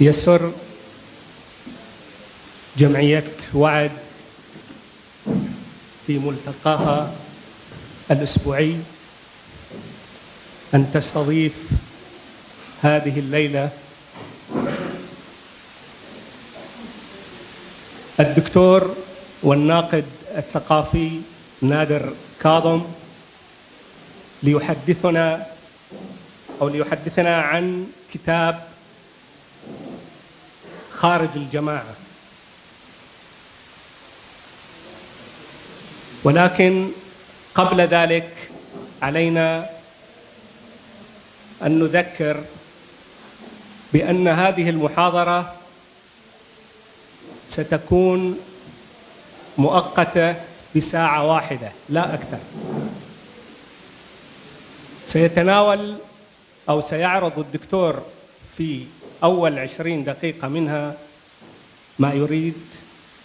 يسر جمعية وعد في ملتقاها الأسبوعي أن تستضيف هذه الليلة الدكتور والناقد الثقافي نادر كاظم ليحدثنا أو ليحدثنا عن كتاب خارج الجماعة. ولكن قبل ذلك علينا أن نذكر بأن هذه المحاضرة ستكون مؤقتة بساعة واحدة لا أكثر. سيتناول أو سيعرض الدكتور في أول عشرين دقيقة منها ما يريد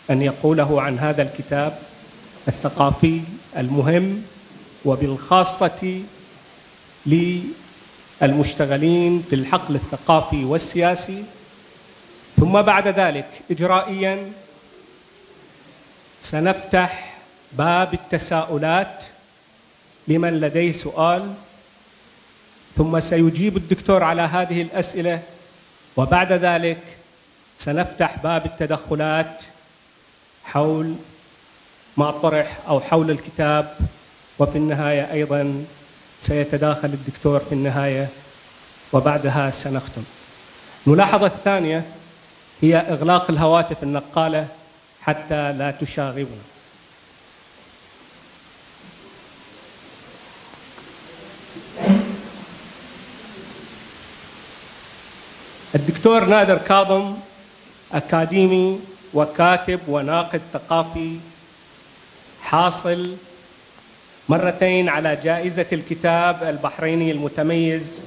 أن يقوله عن هذا الكتاب الثقافي المهم وبالخاصة للمشتغلين في الحقل الثقافي والسياسي. ثم بعد ذلك إجرائيا سنفتح باب التساؤلات لمن لديه سؤال. ثم سيجيب الدكتور على هذه الأسئلة وبعد ذلك سنفتح باب التدخلات حول ما طرح أو حول الكتاب وفي النهاية أيضا سيتداخل الدكتور في النهاية وبعدها سنختم. الملاحظة الثانية هي إغلاق الهواتف النقالة حتى لا تشاغبنا. الدكتور نادر كاظم أكاديمي وكاتب وناقد ثقافي حاصل مرتين على جائزة الكتاب البحريني المتميز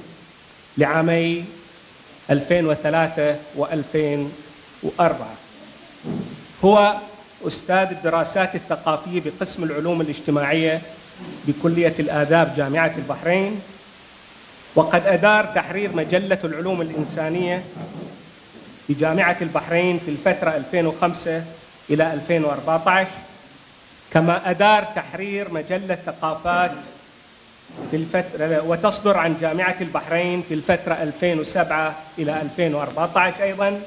لعامي 2003 و2004 هو أستاذ الدراسات الثقافية بقسم العلوم الاجتماعية بكلية الآداب جامعة البحرين. وقد أدار تحرير مجلة العلوم الإنسانية بجامعة البحرين في الفترة 2005 إلى 2014 كما أدار تحرير مجلة ثقافات في الفترة وتصدر عن جامعة البحرين في الفترة 2007 إلى 2014 أيضا.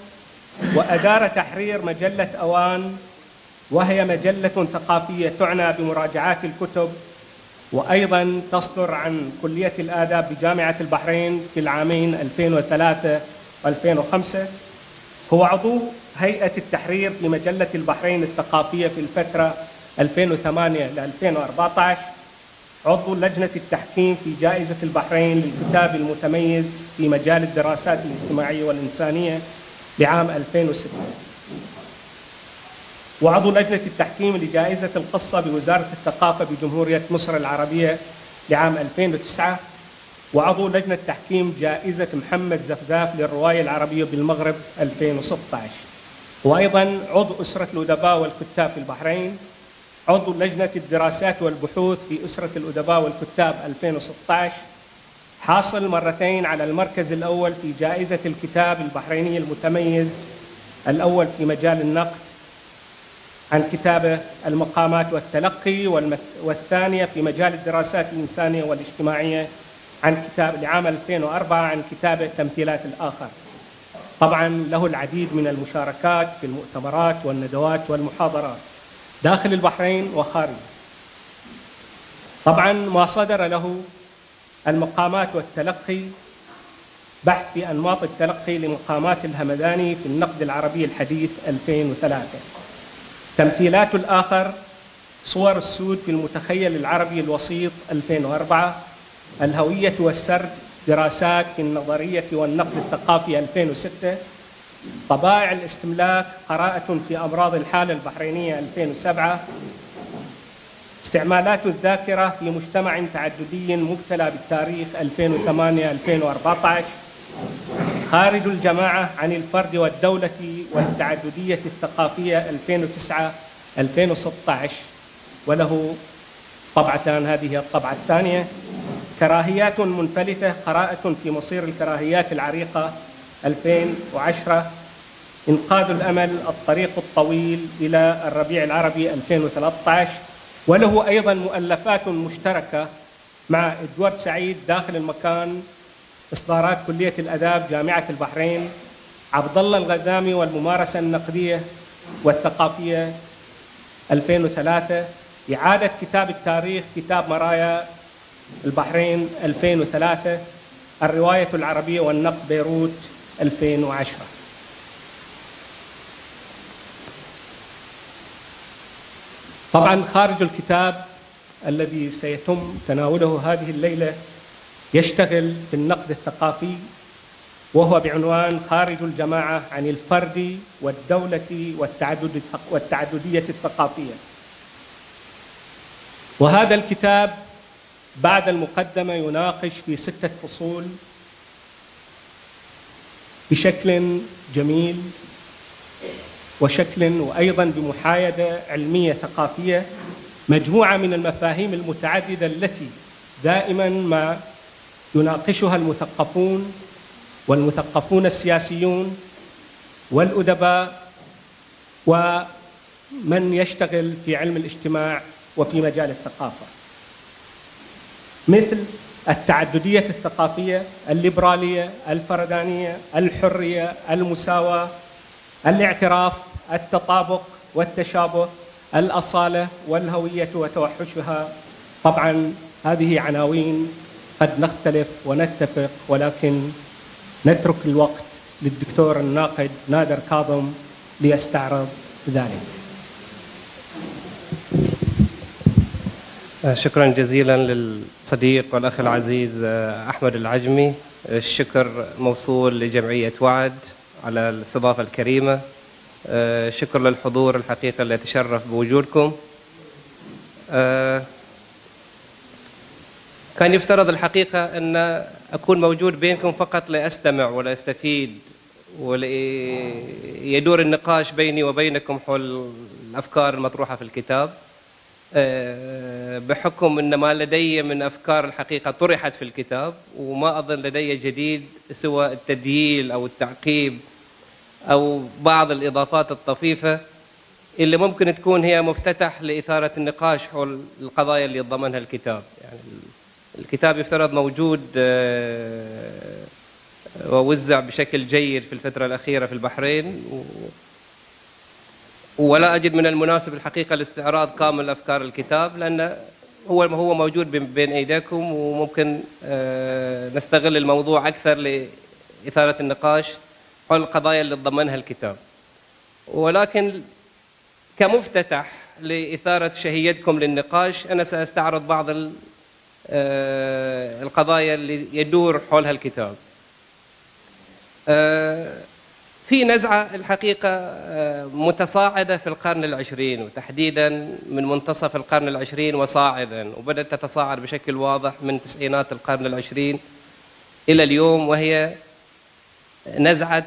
وأدار تحرير مجلة أوان وهي مجلة ثقافية تعنى بمراجعات الكتب وأيضا تصدر عن كلية الآداب بجامعة البحرين في العامين 2003 و2005 هو عضو هيئة التحرير في مجلة البحرين الثقافية في الفترة 2008 ل 2014 عضو لجنة التحكيم في جائزة البحرين للكتاب المتميز في مجال الدراسات الاجتماعية والإنسانية لعام 2006 وعضو لجنة التحكيم لجائزة القصة بوزارة الثقافة بجمهورية مصر العربية لعام 2009 وعضو لجنة تحكيم جائزة محمد زفزاف للرواية العربية بالمغرب 2016 وأيضا عضو أسرة الأدباء والكتاب في البحرين عضو لجنة الدراسات والبحوث في أسرة الأدباء والكتاب 2016 حاصل مرتين على المركز الأول في جائزة الكتاب البحريني المتميز الأول في مجال النقد عن كتابه المقامات والتلقي والثانية في مجال الدراسات الإنسانية والاجتماعية عن كتاب لعام 2004 عن كتابه تمثيلات الآخر. طبعا له العديد من المشاركات في المؤتمرات والندوات والمحاضرات داخل البحرين وخارجه طبعا ما صدر له المقامات والتلقي بحث في أنماط التلقي لمقامات الهمداني في النقد العربي الحديث 2003 تمثيلات الآخر صور السود في المتخيل العربي الوسيط 2004 الهوية والسرد دراسات في النظرية والنقد الثقافي 2006 طبائع الاستملاك قراءة في أمراض الحالة البحرينية 2007 استعمالات الذاكرة في مجتمع تعددي مبتلى بالتاريخ 2008-2014 خارج الجماعة عن الفرد والدولة والتعددية الثقافية 2009-2016 وله طبعتان هذه الطبعة الثانية. كراهيات منفلتة قراءة في مصير الكراهيات العريقة. 2010 إنقاذ الأمل الطريق الطويل إلى الربيع العربي 2013 وله أيضا مؤلفات مشتركة مع إدوارد سعيد داخل المكان. إصدارات كلية الأداب جامعة البحرين عبد الله الغذامي والممارسة النقدية والثقافية 2003 إعادة كتاب التاريخ كتاب مرايا البحرين 2003 الرواية العربية والنقد بيروت 2010 طبعا خارج الكتاب الذي سيتم تناوله هذه الليلة يشتغل في النقد الثقافي وهو بعنوان خارج الجماعة عن الفرد والدولة والتعدد والتعددية الثقافية. وهذا الكتاب بعد المقدمة يناقش في ستة فصول بشكل جميل وشكل وأيضا بمحايدة علمية ثقافية مجموعة من المفاهيم المتعددة التي دائما ما يناقشها المثقفون والمثقفون السياسيون والأدباء ومن يشتغل في علم الاجتماع وفي مجال الثقافة. مثل التعددية الثقافية الليبرالية الفردانية الحرية المساواة الاعتراف التطابق والتشابه الأصالة والهوية وتوحشها. طبعا هذه عناوين قد نختلف ونتفق ولكن نترك الوقت للدكتور الناقد نادر كاظم ليستعرض ذلك. شكرا جزيلا للصديق والأخ العزيز أحمد العجمي. الشكر موصول لجمعية وعد على الاستضافة الكريمة. شكر للحضور الحقيقة اللي تشرف بوجودكم كان يفترض الحقيقة أن أكون موجود بينكم فقط لأستمع ولا أستفيد وليدور النقاش بيني وبينكم حول الأفكار المطروحة في الكتاب. آه، بحكم أن ما لدي من أفكار الحقيقة طرحت في الكتاب وما أظن لدي جديد سوى التدييل أو التعقيب أو بعض الإضافات الطفيفة اللي ممكن تكون هي مفتتح لإثارة النقاش حول القضايا اللي يتضمنها الكتاب. يعني الكتاب يفترض موجود آه، ووزع بشكل جيد في الفترة الأخيرة في البحرين. ولا أجد من المناسب الحقيقة لاستعراض كامل أفكار الكتاب لأن هو هو موجود بين أيديكم وممكن آه، نستغل الموضوع أكثر لإثارة النقاش حول القضايا اللي تضمنها الكتاب. ولكن كمفتتح لإثارة شهيتكم للنقاش أنا سأستعرض بعض آه، القضايا اللي يدور حولها الكتاب آه، في نزعة الحقيقة آه، متصاعدة في القرن العشرين وتحديدا من منتصف القرن العشرين وصاعدا وبدأت تتصاعد بشكل واضح من تسعينات القرن العشرين إلى اليوم وهي نزعة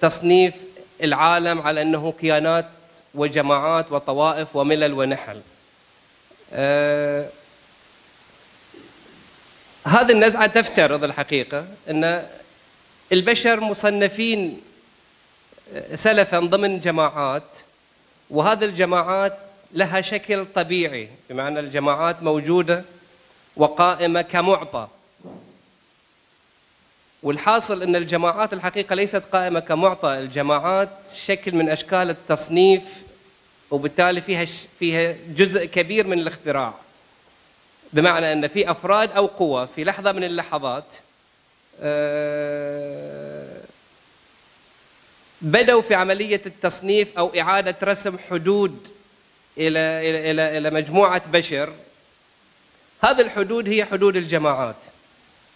تصنيف العالم على أنه كيانات وجماعات وطوائف وملل ونحل. هذه النزعة تفترض الحقيقة أن البشر مصنفين سلفا ضمن جماعات وهذه الجماعات لها شكل طبيعي بمعنى الجماعات موجودة وقائمة كمعطى. والحاصل أن الجماعات الحقيقة ليست قائمة كمعطى الجماعات شكل من أشكال التصنيف وبالتالي فيها فيها جزء كبير من الاختراع. بمعنى أن في أفراد أو قوى في لحظة من اللحظات آه، بدأوا في عملية التصنيف أو إعادة رسم حدود إلى إلى إلى إلى مجموعة بشر. هذه الحدود هي حدود الجماعات.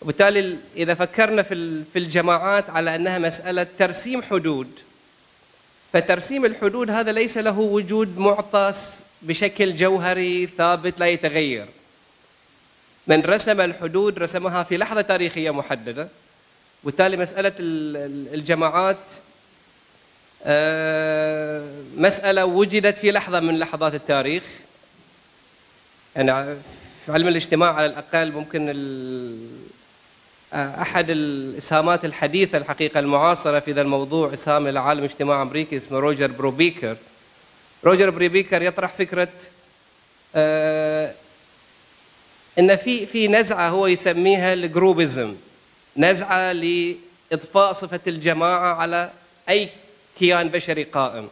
وبالتالي إذا فكرنا في في الجماعات على أنها مسألة ترسيم حدود فترسيم الحدود هذا ليس له وجود معطى بشكل جوهري ثابت لا يتغير. من رسم الحدود رسمها في لحظة تاريخية محددة. وبالتالي مسألة الجماعات آه، مسألة وجدت في لحظة من لحظات التاريخ. يعني في علم الاجتماع على الأقل ممكن أحد الإسهامات الحديثة الحقيقة المعاصرة في ذا الموضوع إسهام إلى عالم اجتماع امريكي اسمه روجر بروبيكر روجر بروبيكر يطرح فكرة آه إن في في نزعة هو يسميها ال groupism. نزعة لاضفاء صفة الجماعة على أي كيان بشري قائم.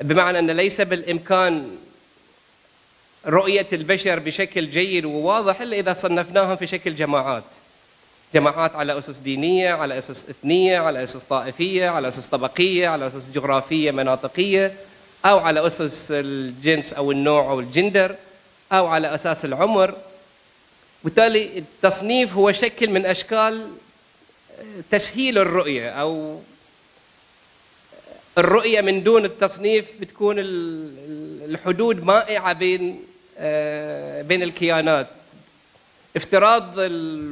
بمعنى إن ليس بالإمكان رؤية البشر بشكل جيد وواضح إلا إذا صنفناهم في شكل جماعات. جماعات على أسس دينية على أسس إثنية على أسس طائفية على أسس طبقية على أسس جغرافية مناطقية أو على أسس الجنس أو النوع أو الجندر. أو على أساس العمر. بالتالي التصنيف هو شكل من أشكال تسهيل الرؤية أو الرؤية من دون التصنيف بتكون الحدود مائعة بين بين الكيانات. افتراض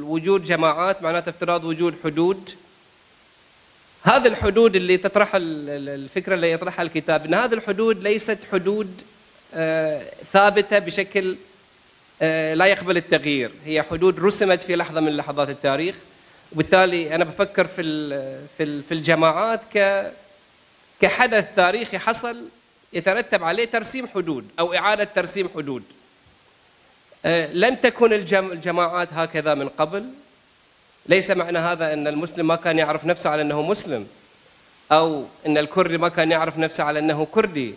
وجود جماعات معناته افتراض وجود حدود. هذه الحدود اللي تطرح الفكرة اللي يطرحها الكتاب إن هذه الحدود ليست حدود ثابتة بشكل لا يقبل التغيير. هي حدود رسمت في لحظة من لحظات التاريخ. وبالتالي أنا بفكر في في الجماعات ك كحدث تاريخي حصل يترتب عليه ترسيم حدود أو إعادة ترسيم حدود. لم تكن الجماعات هكذا من قبل. ليس معنى هذا أن المسلم ما كان يعرف نفسه على أنه مسلم أو أن الكردي ما كان يعرف نفسه على أنه كردي.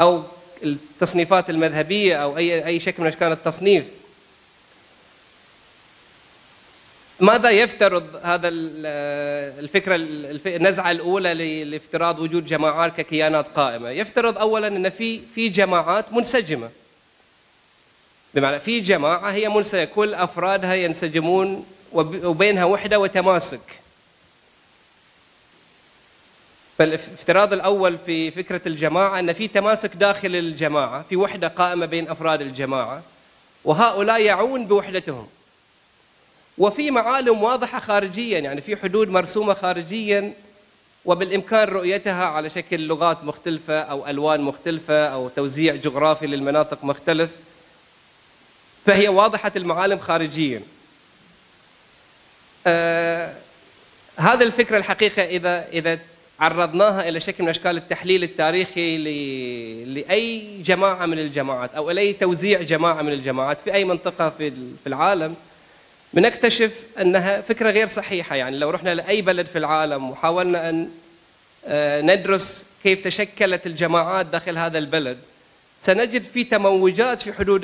أو التصنيفات المذهبية أو أي أي شكل من أشكال التصنيف. ماذا يفترض هذا الفكرة النزعة الأولى لافتراض وجود جماعات ككيانات قائمة؟ يفترض اولا أن في في جماعات منسجمة. بمعنى في جماعة هي منسجمة كل أفرادها ينسجمون وبينها وحدة وتماسك. فالافتراض الأول في فكرة الجماعة أن في تماسك داخل الجماعة في وحدة قائمة بين أفراد الجماعة وهؤلاء يعون بوحدتهم. وفي معالم واضحة خارجيا يعني في حدود مرسومة خارجيا وبالإمكان رؤيتها على شكل لغات مختلفة أو ألوان مختلفة أو توزيع جغرافي للمناطق مختلف. فهي واضحة المعالم خارجيا. آه هذه الفكرة الحقيقة إذا إذا عرضناها إلى شكل من أشكال التحليل التاريخي لأي جماعة من الجماعات أو إلى توزيع جماعة من الجماعات في أي منطقة في العالم بنكتشف أنها فكرة غير صحيحة. يعني لو رحنا لأي بلد في العالم وحاولنا أن ندرس كيف تشكلت الجماعات داخل هذا البلد سنجد في تموجات في حدود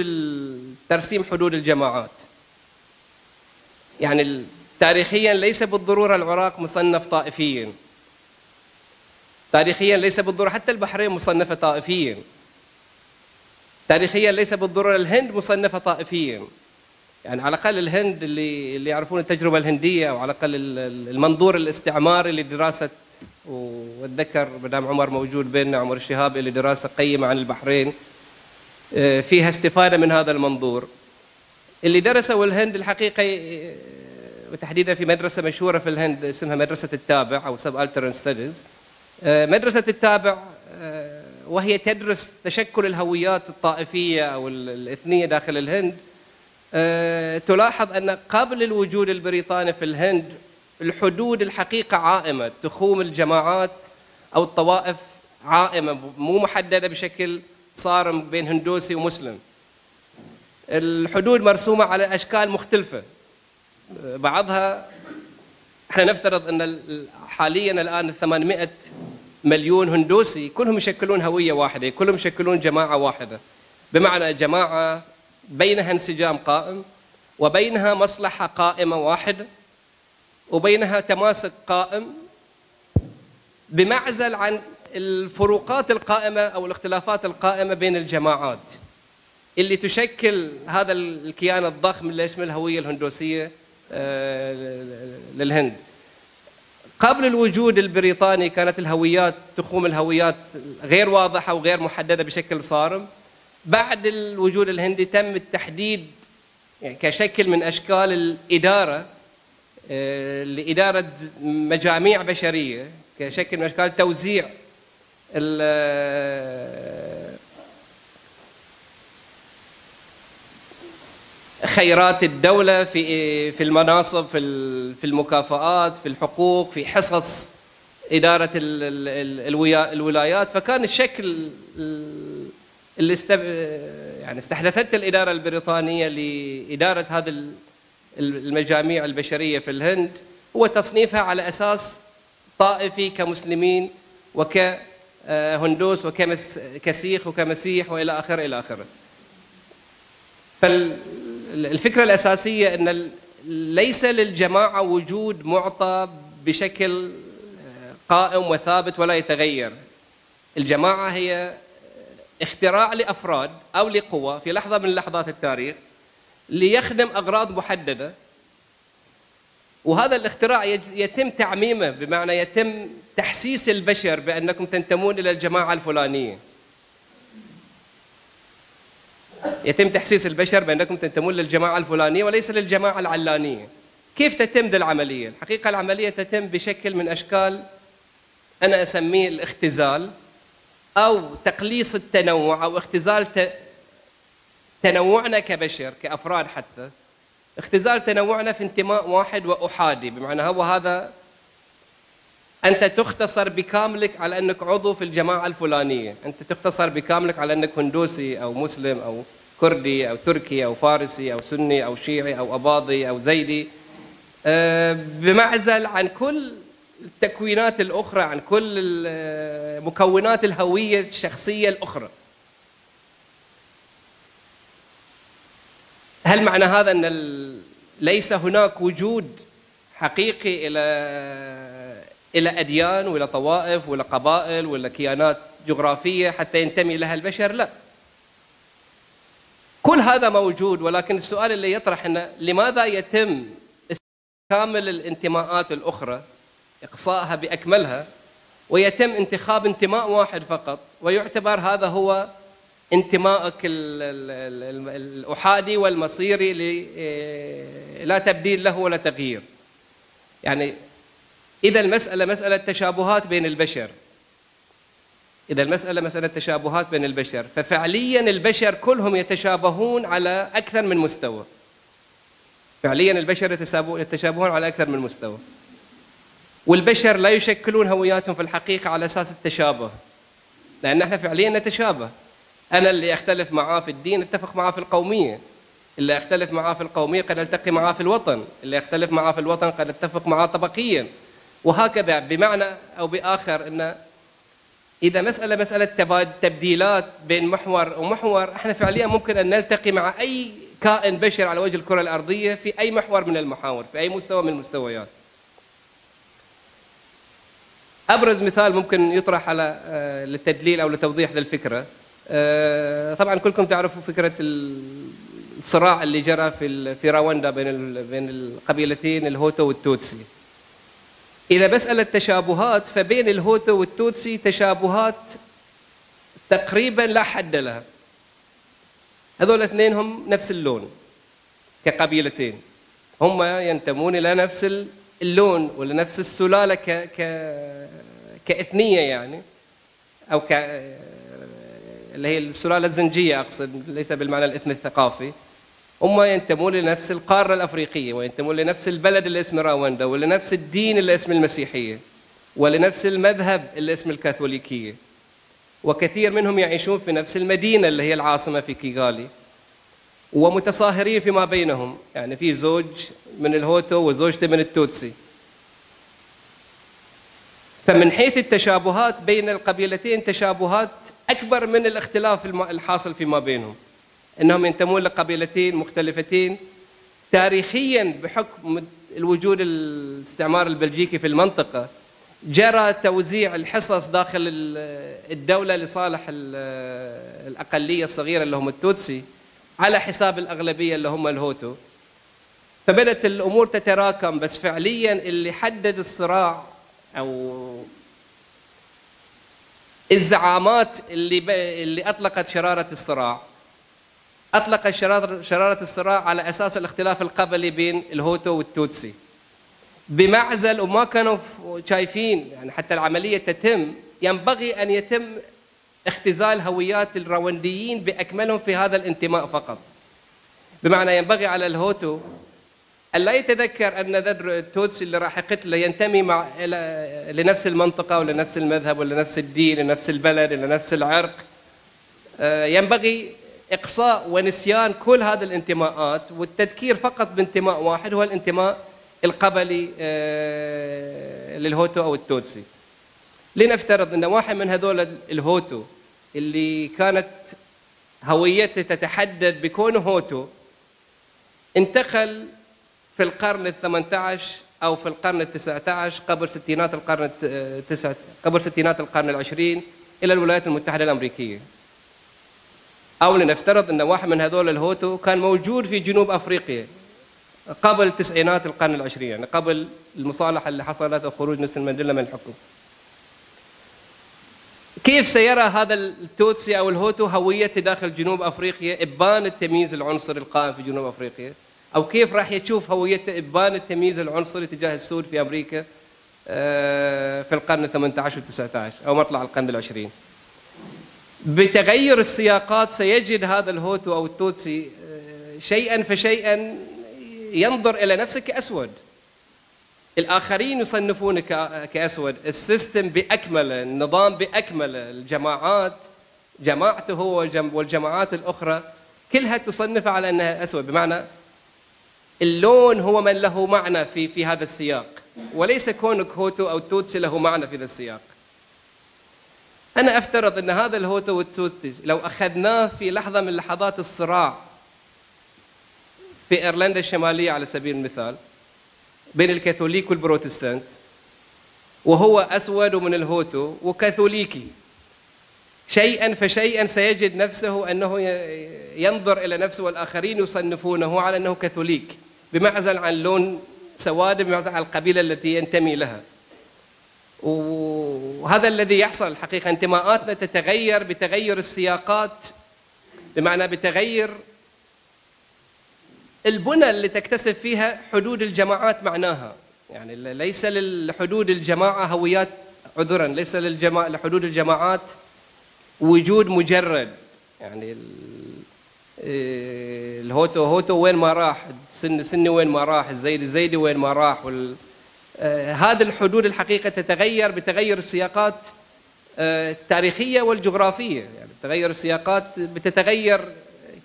ترسيم حدود الجماعات. يعني تاريخيا ليس بالضرورة العراق مصنف طائفيا. تاريخيا ليس بالضرورة حتى البحرين مصنفة طائفيا. تاريخيا ليس بالضرورة الهند مصنفة طائفيا. يعني على الأقل الهند اللي اللي يعرفون التجربة الهندية أو على الأقل المنظور الاستعماري لدراسة وأتذكر مدام عمر موجود بيننا عمر الشهابي لدراسه قيمة عن البحرين فيها استفادة من هذا المنظور. اللي درسوا الهند الحقيقة وتحديدا في مدرسة مشهورة في الهند اسمها مدرسة التابع أو سب الترن ستديز مدرسة التابع وهي تدرس تشكل الهويات الطائفية أو الاثنية داخل الهند. تلاحظ أن قبل الوجود البريطاني في الهند الحدود الحقيقة عائمة تخوم الجماعات أو الطوائف عائمة مو محددة بشكل صارم بين هندوسي ومسلم. الحدود مرسومة على أشكال مختلفة. بعضها إحنا نفترض أن حاليا الآن 800 مليون هندوسي كلهم يشكلون هوية واحدة كلهم يشكلون جماعة واحدة. بمعنى جماعة بينها انسجام قائم وبينها مصلحة قائمة واحدة وبينها تماسك قائم بمعزل عن الفروقات القائمة أو الاختلافات القائمة بين الجماعات. اللي تشكل هذا الكيان الضخم اللي اسمه الهوية الهندوسية؟ للهند. قبل الوجود البريطاني كانت الهويات تخوم الهويات غير واضحة وغير محددة بشكل صارم. بعد الوجود الهندي تم التحديد يعني كشكل من أشكال الإدارة لإدارة مجاميع بشرية كشكل من أشكال توزيع خيرات الدولة في في المناصب في في المكافآت في الحقوق في حصص إدارة الولايات فكان الشكل ال- اللي استب... يعني استحدثته الإدارة البريطانية لإدارة هذه ال- المجاميع البشرية في الهند هو تصنيفها على أساس طائفي كمسلمين وكهندوس وكسيخ وكمسيح وإلى اخره إلى آخره. فالفكرة الأساسية إن ليس للجماعة وجود معطى بشكل قائم وثابت ولا يتغير. الجماعة هي اختراع لأفراد أو لقوى في لحظة من لحظات التاريخ ليخدم أغراض محددة وهذا الاختراع يتم تعميمه بمعنى يتم تحسيس البشر بأنكم تنتمون إلى الجماعة الفلانية. يتم تحسيس البشر بأنكم تنتمون للجماعة الفلانية وليس للجماعة العلانية. كيف تتم ذي العملية؟ الحقيقة العملية تتم بشكل من أشكال أنا أسميه الاختزال أو تقليص التنوع أو اختزال تنوعنا كبشر كأفراد حتى اختزال تنوعنا في انتماء واحد وأحادي بمعنى هو هذا أنت تختصر بكاملك على أنك عضو في الجماعة الفلانية. أنت تختصر بكاملك على أنك هندوسي أو مسلم أو كردي أو تركي أو فارسي أو سني أو شيعي أو أباضي أو زيدي. آه، بمعزل عن كل التكوينات الأخرى عن كل مكونات الهوية الشخصية الأخرى. هل معنى هذا أن ليس هناك وجود حقيقي إلى إلى أديان ولا طوائف ولا قبائل ولا كيانات جغرافية حتى ينتمي لها البشر؟ لا. كل هذا موجود ولكن السؤال اللي يطرح إنه لماذا يتم كامل الانتماءات الأخرى إقصائها بأكملها ويتم انتخاب انتماء واحد فقط ويعتبر هذا هو انتمائك ال- ال- ال- الأحادي والمصيري إيه، لا تبديل له ولا تغيير. يعني إذا المسألة مسألة تشابهات بين البشر إذا المسألة مسألة تشابهات بين البشر ففعليا البشر كلهم يتشابهون على أكثر من مستوى. فعليا البشر يتشابهون على أكثر من مستوى. والبشر لا يشكلون هوياتهم في الحقيقة على أساس التشابه. لأن إحنا فعليا نتشابه. أنا اللي أختلف معاه في الدين أتفق معاه في القومية. اللي أختلف معاه في القومية قد ألتقي معاه في الوطن، اللي أختلف معاه في الوطن قد أتفق معاه طبقيا. وهكذا بمعنى أو بآخر إن إذا مسألة مسألة تبديلات بين محور ومحور إحنا فعليا ممكن أن نلتقي مع أي كائن بشري على وجه الكرة الأرضية في أي محور من المحاور في أي مستوى من المستويات. أبرز مثال ممكن يطرح على آه، للتدليل أو لتوضيح ذي الفكرة. آه، طبعا كلكم تعرفوا فكرة ال- الصراع اللي جرى في في راوندا بين بين القبيلتين الهوتو والتوتسي. إذا مساله تشابهات فبين الهوتو والتوتسي تشابهات تقريبا لا حد لها. هذول الاثنين هم نفس اللون كقبيلتين. هم ينتمون إلى نفس اللون ولا نفس السلالة ك ك كإثنية يعني أو ك اللي هي السلالة الزنجية أقصد ليس بالمعنى الإثني الثقافي. هم ينتمون لنفس القارة الأفريقية وينتمون لنفس البلد اللي اسمه راوندا ولنفس الدين اللي اسمه المسيحية ولنفس المذهب اللي اسمه الكاثوليكية. وكثير منهم يعيشون في نفس المدينة اللي هي العاصمة في كيغالي. ومتصاهرين فيما بينهم يعني في زوج من الهوتو وزوجته من التوتسي. فمن حيث التشابهات بين القبيلتين تشابهات أكبر من الاختلاف الحاصل فيما بينهم. إنهم ينتمون لقبيلتين مختلفتين تاريخيا بحكم الوجود الاستعمار البلجيكي في المنطقة جرى توزيع الحصص داخل ال- الدولة لصالح ال- الأقلية الصغيرة اللي هم التوتسي على حساب الأغلبية اللي هم الهوتو فبدأت الأمور تتراكم بس فعليا اللي حدد الصراع أو الزعامات اللي. اللي أطلقت شرارة الصراع أطلق شراره شرارة الصراع على أساس الاختلاف القبلي بين الهوتو والتوتسي. بمعزل وما كانوا شايفين يعني حتى العملية تتم ينبغي أن يتم اختزال هويات الروانديين بأكملهم في هذا الانتماء فقط. بمعنى ينبغي على الهوتو أن لا يتذكر أن ذا التوتسي اللي راح يقتله ينتمي مع لنفس المنطقة ولا نفس المذهب ولا نفس الدين ولا نفس البلد ولا نفس العرق. آه، ينبغي إقصاء ونسيان كل هذه الانتماءات والتذكير فقط بانتماء واحد هو الانتماء القبلي آه، للهوتو أو التوتسي. لنفترض أن واحد من هذول الهوتو اللي كانت هويته تتحدد بكونه هوتو انتقل في القرن الثمانية عشر أو في القرن التسعة عشر قبل ستينات القرن التسعة قبل ستينات القرن العشرين إلى الولايات المتحدة الأمريكية. أو لنفترض أن واحد من هذول الهوتو كان موجود في جنوب أفريقيا قبل تسعينات القرن العشرين يعني قبل المصالحة اللي حصلت وخروج نيلسون مانديلا من الحكم. كيف سيرى هذا التوتسي أو الهوتو هويته داخل جنوب أفريقيا إبان التمييز العنصري القائم في جنوب أفريقيا؟ أو كيف راح يشوف هويته إبان التمييز العنصري تجاه السود في أمريكا آه، في القرن ال 18 وال 19 أو مطلع القرن العشرين؟ بتغير السياقات سيجد هذا الهوتو أو التوتسي آه، شيئا فشيئا ينظر إلى نفسه كأسود. الآخرين يصنفون ك- كأسود. ال system بأكمله النظام بأكمله الجماعات جماعته هو والجم- والجماعات الأخرى كلها تصنف على أنها أسود. بمعنى اللون هو من له معنى في في هذا السياق وليس كونك هوتو أو توتسي له معنى في هذا السياق. أنا أفترض أن هذا الهوتو والتوتسي لو أخذناه في لحظة من لحظات الصراع في إيرلندا الشمالية على سبيل المثال بين الكاثوليك والبروتستانت وهو أسود من الهوتو وكاثوليكي. شيئا فشيئا سيجد نفسه أنه ينظر إلى نفسه والآخرين يصنفونه على أنه كاثوليك بمعزل عن لون سواد بمعزل عن القبيلة التي ينتمي لها. وهذا الذي يحصل الحقيقة انتماءاتنا تتغير بتغير السياقات بمعنى بتغير البنى اللي تكتسب فيها حدود الجماعات معناها. يعني ليس للحدود الجماعة هويات عذرا ليس للجماعة لحدود الجماعات وجود مجرد. يعني إيه، الهوتو هوتو وين ما راح السني سني وين ما راح الزيدي زيدي وين ما راح وال هذه الحدود الحقيقة تتغير بتغير السياقات آه، التاريخية والجغرافية. يعني تغير السياقات بتتغير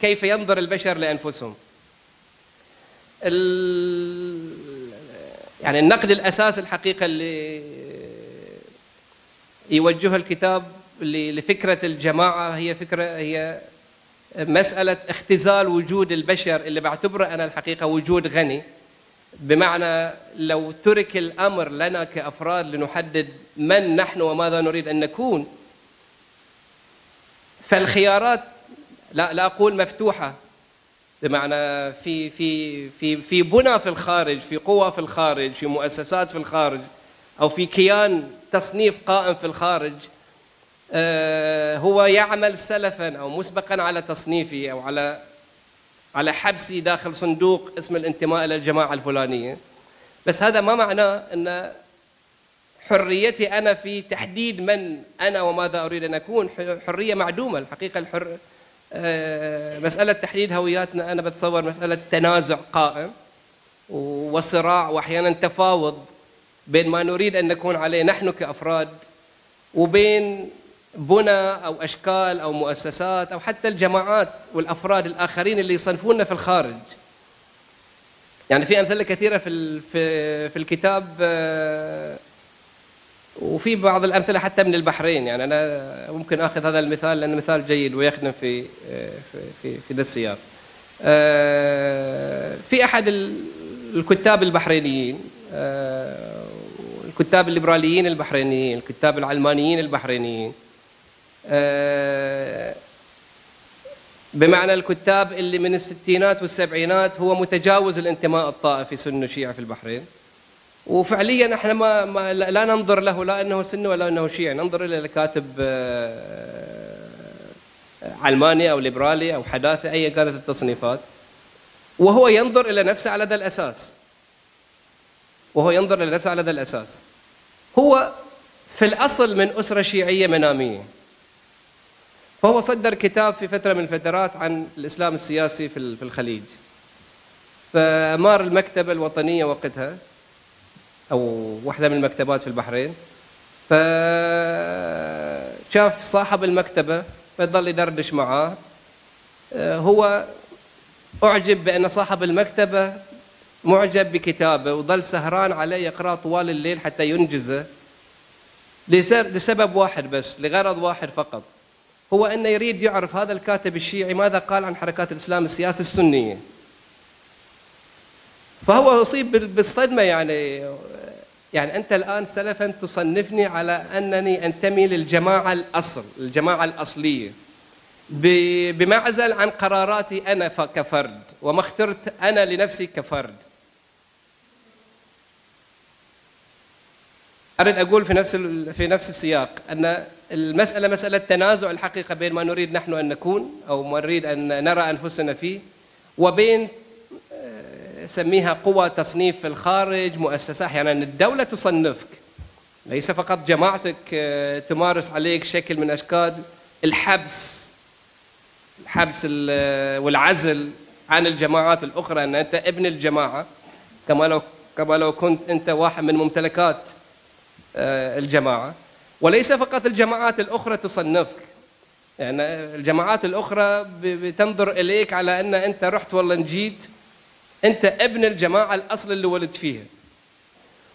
كيف ينظر البشر لأنفسهم. يعني النقد الأساس الحقيقة اللي يوجهه الكتاب ل- لفكرة الجماعة هي فكرة هي مسألة اختزال وجود البشر اللي بعتبره أنا الحقيقة وجود غني. بمعنى لو ترك الأمر لنا كأفراد لنحدد من نحن وماذا نريد أن نكون فالخيارات لا لا أقول مفتوحة بمعنى في في في في بنى في الخارج في قوى في الخارج في مؤسسات في الخارج أو في كيان تصنيف قائم في الخارج آه، هو يعمل سلفا أو مسبقا على تصنيفي أو على على حبسي داخل صندوق اسم الانتماء إلى الجماعة الفلانية. بس هذا ما معناه أن حريتي أنا في تحديد من أنا وماذا أريد أن أكون. حرية معدومة. الحقيقة الحر آه، مسألة تحديد هوياتنا أنا بتصور مسألة تنازع قائم وصراع وأحيانا تفاوض بين ما نريد أن نكون عليه نحن كأفراد وبين بنى أو أشكال أو مؤسسات أو حتى الجماعات والأفراد الآخرين اللي يصنفوننا في الخارج. يعني في أمثلة كثيرة في في الكتاب آه، وفي بعض الأمثلة حتى من البحرين يعني أنا ممكن آخذ هذا المثال لأنه مثال جيد ويخدم في آه، في في, ذا السياق. آه، في أحد ال- الكتاب البحرينيين الكتاب الليبراليين البحرينيين الكتاب العلمانيين البحرينيين بمعنى الكتاب اللي من الستينات والسبعينات هو متجاوز الانتماء الطائفي سني شيعي في البحرين. وفعليا إحنا ما, ما لا ننظر له لا أنه سني ولا أنه شيعي ننظر إلى كاتب آه، علماني أو ليبرالي أو حداثي ايا كانت التصنيفات. وهو ينظر إلى نفسه على ذا الأساس. وهو ينظر إلى نفسه على ذا الأساس. هو في الأصل من أسرة شيعية منامية. فهو صدر كتاب في فترة من الفترات عن الإسلام السياسي في ال- في الخليج. فمار المكتبة الوطنية وقتها أو واحدة من المكتبات في البحرين فشاف صاحب المكتبة فظل يدردش معاه. هو أعجب بأن صاحب المكتبة معجب بكتابه وظل سهران عليه يقرأ طوال الليل حتى ينجزه لسبب واحد بس لغرض واحد فقط. هو أنه يريد يعرف هذا الكاتب الشيعي ماذا قال عن حركات الإسلام السياسي السنية. فهو أصيب بالصدمة يعني يعني أنت الآن سلفا تصنفني على أنني أنتمي للجماعة الأصل الجماعة الأصلية. بمعزل عن قراراتي أنا كفرد وما اخترت أنا لنفسي كفرد. أريد أقول في نفس في نفس السياق أن المسألة مسألة تنازع الحقيقة بين ما نريد نحن أن نكون أو ما نريد أن نرى أنفسنا فيه وبين آه، سميها قوى تصنيف في الخارج مؤسسة أحيانا يعني الدولة تصنفك. ليس فقط جماعتك آه، تمارس عليك شكل من أشكال الحبس الحبس والعزل عن الجماعات الأخرى أن أنت ابن الجماعة كما لو كما لو كنت أنت واحد من ممتلكات آه، الجماعة. وليس فقط الجماعات الأخرى تصنفك يعني الجماعات الأخرى بتنظر إليك على أن أنت رحت والله نجيت. أنت ابن الجماعة الأصل اللي ولدت فيها.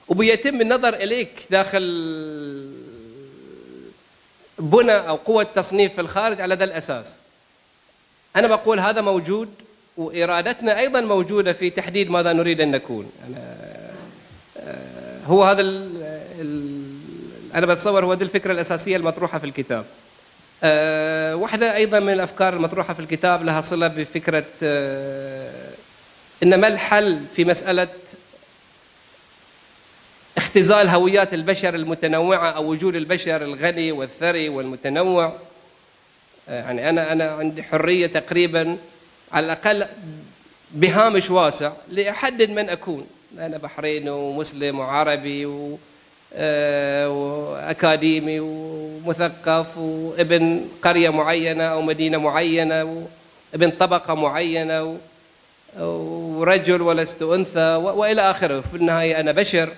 وبيتم النظر إليك داخل بنى أو قوة تصنيف في الخارج على ذا الأساس. أنا بقول هذا موجود وإرادتنا أيضا موجودة في تحديد ماذا نريد أن نكون. أنا آه، هو هذا أنا بتصور هو دي الفكرة الأساسية المطروحة في الكتاب. أه واحدة أيضا من الأفكار المطروحة في الكتاب لها صلة بفكرة أه إن ما الحل في مسألة اختزال هويات البشر المتنوعة أو وجود البشر الغني والثري والمتنوع؟ أه يعني أنا أنا عندي حرية تقريبا على الأقل بهامش واسع لاحدد من أكون أنا بحريني ومسلم وعربي و آه، وأكاديمي ومثقف وابن قرية معينة أو مدينة معينة وابن طبقة معينة ورجل ولست أنثى وإلى آخره. في النهاية أنا بشر.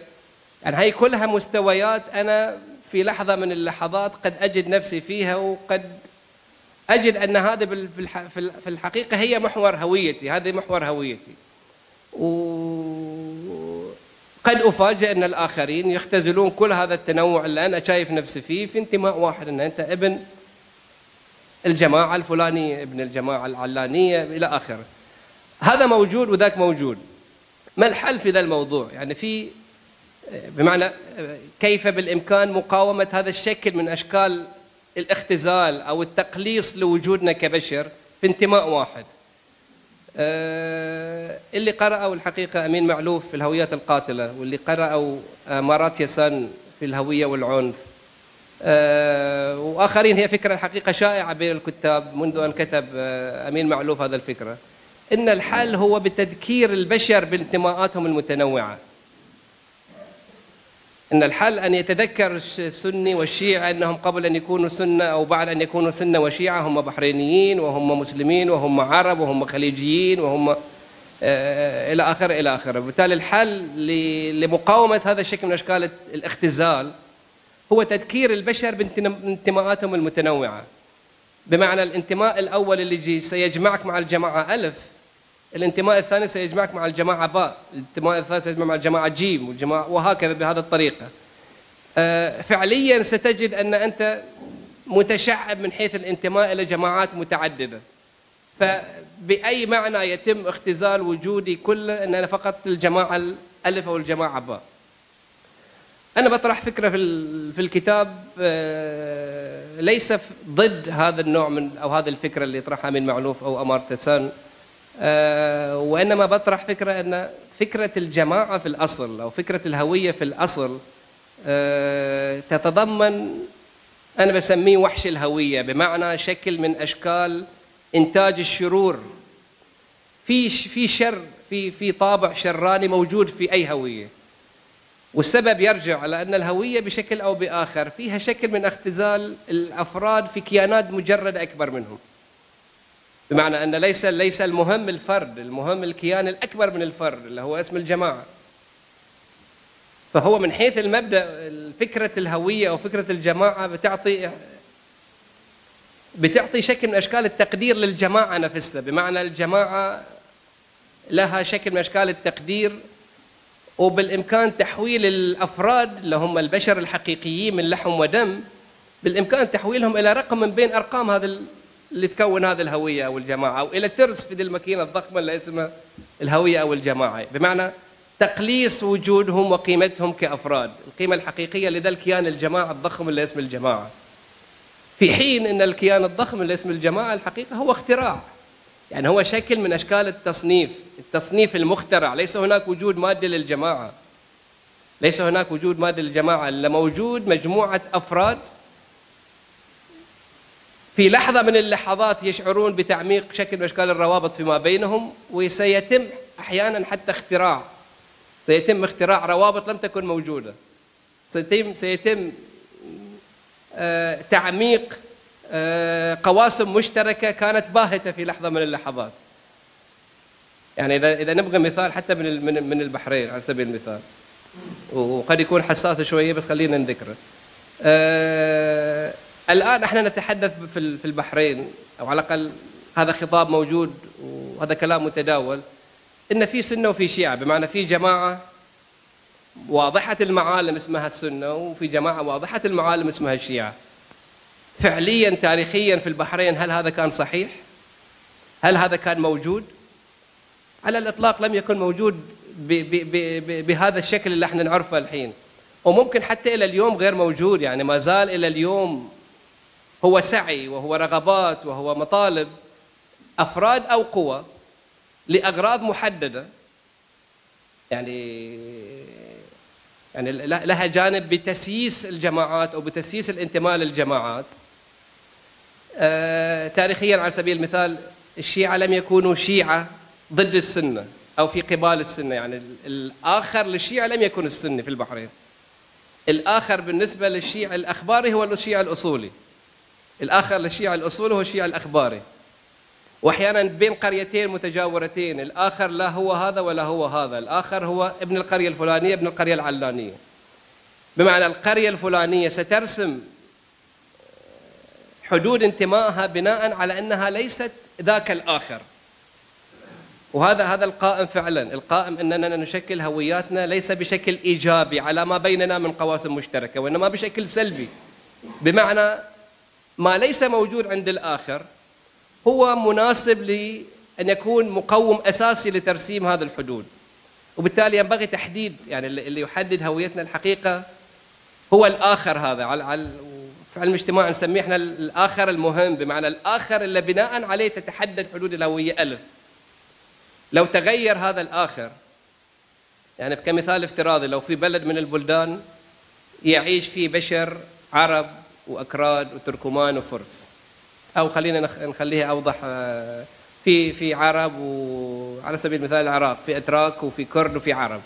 يعني هاي كلها مستويات أنا في لحظة من اللحظات قد أجد نفسي فيها وقد أجد أن هذه في الحقيقة هي محور هويتي. هذه محور هويتي. قد أفاجئ أن الآخرين يختزلون كل هذا التنوع اللي أنا شايف نفسي فيه في انتماء واحد أن أنت ابن الجماعة الفلانية ابن الجماعة العلانية إلى آخره. هذا موجود وذاك موجود. ما الحل في ذا الموضوع؟ يعني في بمعنى كيف بالإمكان مقاومة هذا الشكل من أشكال الاختزال أو التقليص لوجودنا كبشر في انتماء واحد؟ اللي قرأوا الحقيقة أمين معلوف في الهويات القاتلة واللي قرأوا مارات يسان في الهوية والعنف. آه، وآخرين هي فكرة الحقيقة شائعة بين الكتاب منذ أن كتب آه، أمين معلوف هذا الفكرة. إن الحل هو بتذكير البشر بانتماءاتهم المتنوعة. إن الحل أن يتذكر السني والشيعة إنهم قبل أن يكونوا سنة أو بعد أن يكونوا سنة وشيعة هم بحرينيين وهم مسلمين وهم عرب وهم خليجيين وهم آه، إلى اخره إلى اخره، وبالتالي الحل لمقاومة هذا الشكل من أشكال الاختزال هو تذكير البشر بانتماءاتهم المتنوعة. بمعنى الانتماء الأول اللي سيجمعك مع الجماعة ألف الانتماء الثاني سيجمعك مع الجماعة باء الانتماء الثالث سيجمع مع الجماعة جيم والجماعة وهكذا بهذه الطريقة. آه، فعليا ستجد أن أنت متشعب من حيث الانتماء إلى جماعات متعددة. فبأي معنى يتم اختزال وجودي كله أن أنا فقط الجماعة الألف أو الجماعة باء أنا بطرح فكرة في الكتاب آه، ليس ضد هذا النوع من أو هذه الفكرة اللي يطرحها من معلوف أو أمار آه، وإنما بطرح فكرة أن فكرة الجماعة في الأصل أو فكرة الهوية في الأصل آه، تتضمن أنا بسميه وحش الهوية بمعنى شكل من أشكال إنتاج الشرور. في في شر في في طابع شراني موجود في أي هوية. والسبب يرجع على أن الهوية بشكل أو بآخر فيها شكل من اختزال الأفراد في كيانات مجردة أكبر منهم. بمعنى أن ليس ليس المهم الفرد المهم الكيان الأكبر من الفرد اللي هو اسم الجماعة. فهو من حيث المبدأ فكره الهوية أو فكرة الجماعة بتعطي بتعطي شكل من أشكال التقدير للجماعة نفسها. بمعنى الجماعة لها شكل من أشكال التقدير وبالإمكان تحويل الأفراد اللي هم البشر الحقيقيين من لحم ودم بالإمكان تحويلهم إلى رقم من بين أرقام هذا اللي تكون هذه الهوية أو الجماعة أو إلى ترس في دي الماكينة الضخمة اللي اسمها الهوية أو الجماعة. بمعنى تقليص وجودهم وقيمتهم كأفراد. القيمة الحقيقية لذا الكيان الجماعة الضخم اللي اسمه الجماعة. في حين إن الكيان الضخم اللي اسمه الجماعة الحقيقة هو اختراع. يعني هو شكل من أشكال التصنيف التصنيف المخترع. ليس هناك وجود مادي للجماعة. ليس هناك وجود مادي للجماعة إلا موجود مجموعة أفراد في لحظة من اللحظات يشعرون بتعميق شكل من أشكال الروابط فيما بينهم وسيتم أحيانا حتى اختراع سيتم اختراع روابط لم تكن موجودة. سيتم سيتم آه، تعميق آه، قواسم مشتركة كانت باهتة في لحظة من اللحظات. يعني إذا إذا نبغى مثال حتى من من من البحرين على سبيل المثال. وقد يكون حساس شوية بس خلينا نذكره. الآن إحنا نتحدث في البحرين. أو على الأقل هذا خطاب موجود وهذا كلام متداول. إن في سنة وفي شيعة. بمعنى في جماعة واضحة المعالم اسمها السنة وفي جماعة واضحة المعالم اسمها الشيعة. فعليا تاريخيا في البحرين هل هذا كان صحيح؟ هل هذا كان موجود؟ على الإطلاق لم يكن موجود بهذا الشكل اللي إحنا نعرفه الحين. وممكن حتى إلى اليوم غير موجود. يعني ما زال إلى اليوم هو سعي وهو رغبات وهو مطالب أفراد أو قوى لأغراض محددة يعني يعني لها جانب بتسييس الجماعات أو بتسييس الانتماء للجماعات. آه تاريخيا على سبيل المثال الشيعة لم يكونوا شيعة ضد السنة أو في قبال السنة يعني الآخر للشيعة لم يكن السني في البحرين. الآخر بالنسبة للشيعة الأخباري هو الشيعة الأصولي. الآخر الاصولي هو الشيعه الأخباري. وأحيانا بين قريتين متجاورتين الآخر لا هو هذا ولا هو هذا. الآخر هو ابن القرية الفلانية ابن القرية العلانية. بمعنى القرية الفلانية سترسم حدود انتمائها بناء على أنها ليست ذاك الآخر. وهذا هذا القائم فعلا. القائم أننا نشكل هوياتنا ليس بشكل إيجابي على ما بيننا من قواسم مشتركة وإنما بشكل سلبي. بمعنى ما ليس موجود عند الآخر هو مناسب لأن يكون مقوم أساسي لترسيم هذه الحدود. وبالتالي ينبغي تحديد يعني اللي يحدد هويتنا الحقيقة هو الآخر هذا. على في علم الاجتماع نسميه إحنا الآخر المهم بمعنى الآخر اللي بناء عليه تتحدد حدود الهوية ألف. لو تغير هذا الآخر يعني كمثال افتراضي لو في بلد من البلدان يعيش فيه بشر عرب وأكراد وتركمان وفرس. أو خلينا نخليها أوضح آه، في في عرب وعلى سبيل المثال العراق في أتراك وفي كرد وفي عرب.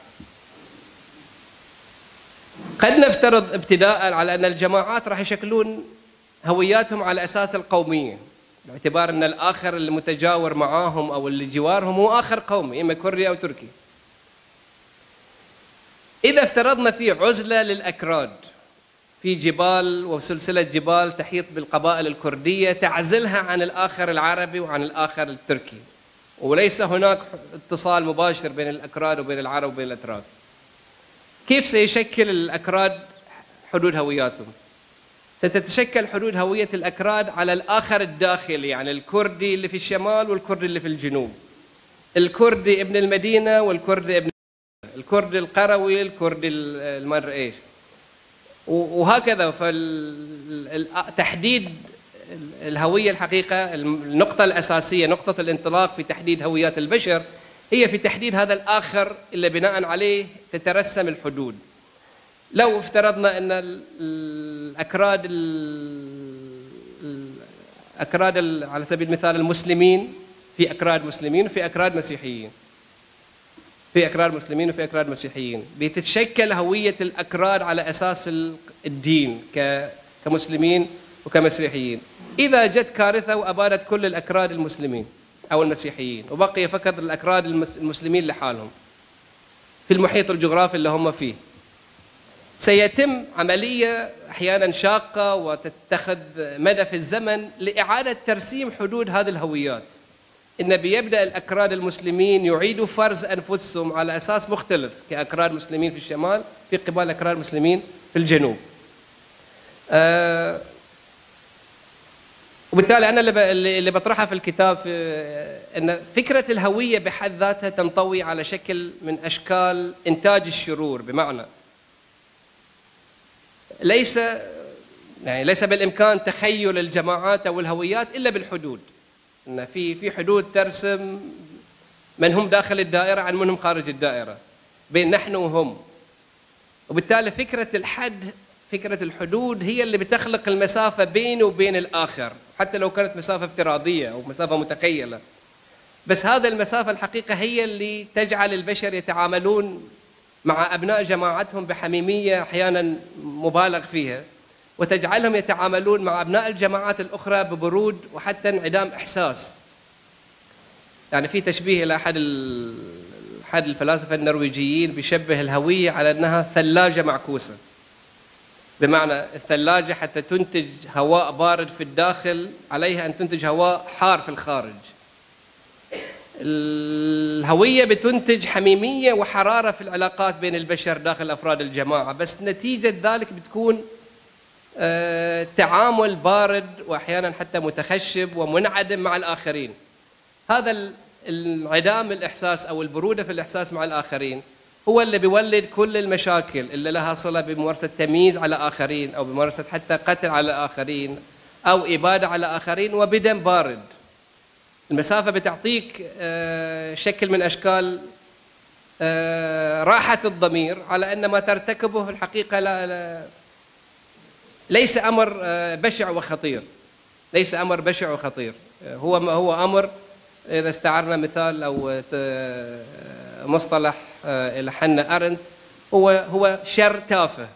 قد نفترض ابتداء على أن الجماعات راح يشكلون هوياتهم على أساس القومية باعتبار أن الآخر المتجاور معاهم أو اللي جوارهم هو آخر قومي إما كردي أو تركي. إذا افترضنا في عزلة للأكراد في جبال وسلسلة جبال تحيط بالقبائل الكردية تعزلها عن الآخر العربي وعن الآخر التركي. وليس هناك اتصال مباشر بين الأكراد وبين العرب وبين الأتراك. كيف سيشكل الأكراد حدود هوياتهم؟ ستتشكل حدود هوية الأكراد على الآخر الداخلي يعني الكردي اللي في الشمال والكردي اللي في الجنوب. الكردي ابن المدينة والكردي ابن الكردي القروي الكردي المر إيش وهكذا. فتحديد الهوية الحقيقة النقطة الأساسية نقطة الانطلاق في تحديد هويات البشر هي في تحديد هذا الآخر اللي بناء عليه تترسم الحدود. لو افترضنا أن الأكراد الأكراد على سبيل المثال المسلمين في أكراد مسلمين وفي أكراد مسيحيين. في اكراد مسلمين وفي اكراد مسيحيين. بتتشكل هوية الاكراد على أساس الدين كمسلمين وكمسيحيين. إذا جت كارثة وأبادت كل الأكراد المسلمين أو المسيحيين وبقي فقط الأكراد المس- المسلمين لحالهم. في المحيط الجغرافي اللي هم فيه. سيتم عملية أحيانا شاقة وتتخذ مدى في الزمن لإعادة ترسيم حدود هذه الهويات. إن بيبدأ الأكراد المسلمين يعيدوا فرز أنفسهم على أساس مختلف كأكراد مسلمين في الشمال في قبال أكراد مسلمين في الجنوب. آه وبالتالي أنا اللي بطرحها في الكتاب في إن فكرة الهوية بحد ذاتها تنطوي على شكل من أشكال إنتاج الشرور بمعنى ليس يعني ليس بالإمكان تخيل الجماعات أو الهويات إلا بالحدود. إن في في حدود ترسم من هم داخل الدائرة عن من هم خارج الدائرة. بين نحن وهم. وبالتالي فكرة الحد فكرة الحدود هي اللي بتخلق المسافة بيني وبين الآخر. حتى لو كانت مسافة افتراضية أو مسافة متخيلة. بس هذا المسافة الحقيقة هي اللي تجعل البشر يتعاملون مع أبناء جماعتهم بحميمية أحيانا مبالغ فيها. وتجعلهم يتعاملون مع أبناء الجماعات الأخرى ببرود وحتى انعدام إحساس. يعني في تشبيه إلى أحد أحد الفلاسفة النرويجيين بيشبه الهوية على أنها ثلاجة معكوسة. بمعنى الثلاجة حتى تنتج هواء بارد في الداخل عليها أن تنتج هواء حار في الخارج. الهوية بتنتج حميمية وحرارة في العلاقات بين البشر داخل أفراد الجماعة بس نتيجة ذلك بتكون تعامل بارد وأحيانا حتى متخشب ومنعدم مع الآخرين هذا انعدام الإحساس أو البرودة في الإحساس مع الآخرين هو اللي بيولد كل المشاكل اللي لها صلة بممارسة تمييز على آخرين أو بممارسة حتى قتل على آخرين أو إبادة على آخرين وبدم بارد. المسافة بتعطيك آه، شكل من أشكال آه، راحة الضمير على أن ما ترتكبه الحقيقة لا ليس أمر آه، بشع وخطير. ليس أمر بشع وخطير. آه، هو هو أمر إذا استعرنا مثال أو مصطلح آه، إلى حنا أرنت هو هو شر تافه.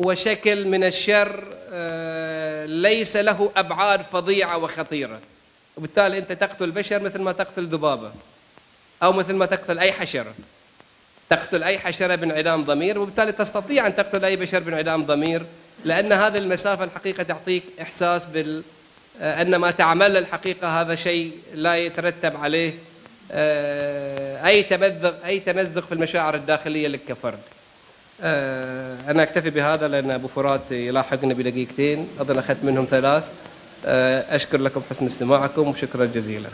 هو شكل من الشر ليس له أبعاد فظيعة وخطيرة. وبالتالي أنت تقتل بشر مثل ما تقتل ذبابة أو مثل ما تقتل أي حشرة. تقتل أي حشرة بانعدام ضمير وبالتالي تستطيع أن تقتل أي بشر بانعدام ضمير. لأن هذه المسافة الحقيقة تعطيك إحساس بال آه، أن ما تعمل الحقيقة هذا شيء لا يترتب عليه آه، أي تمزق أي تمزق في المشاعر الداخلية لك كفرد. آه، أنا أكتفي بهذا لأن أبو فرات يلاحقني بدقيقتين أظن أخذت منهم ثلاث أشكر لكم حسن استماعكم وشكرا جزيلا.